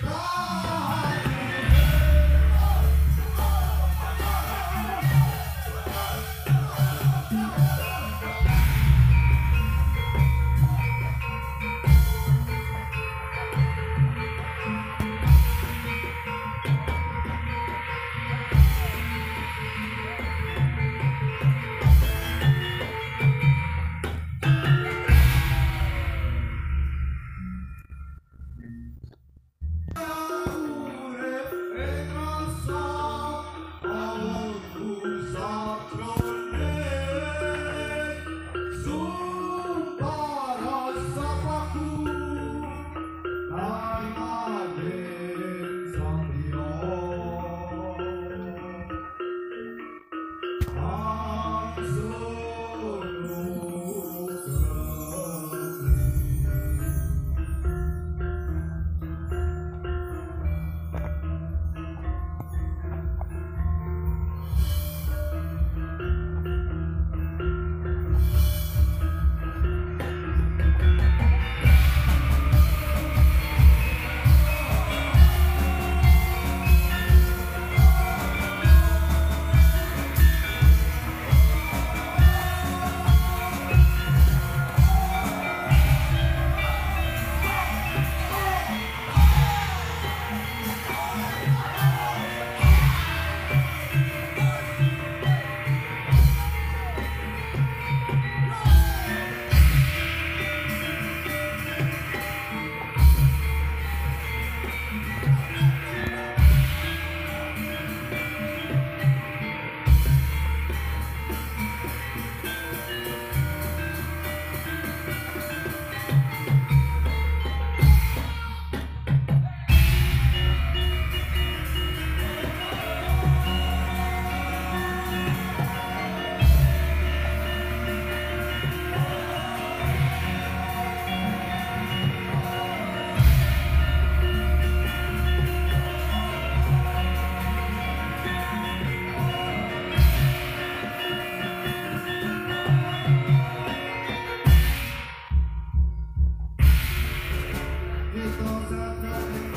goodbye. Because I'm not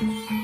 Música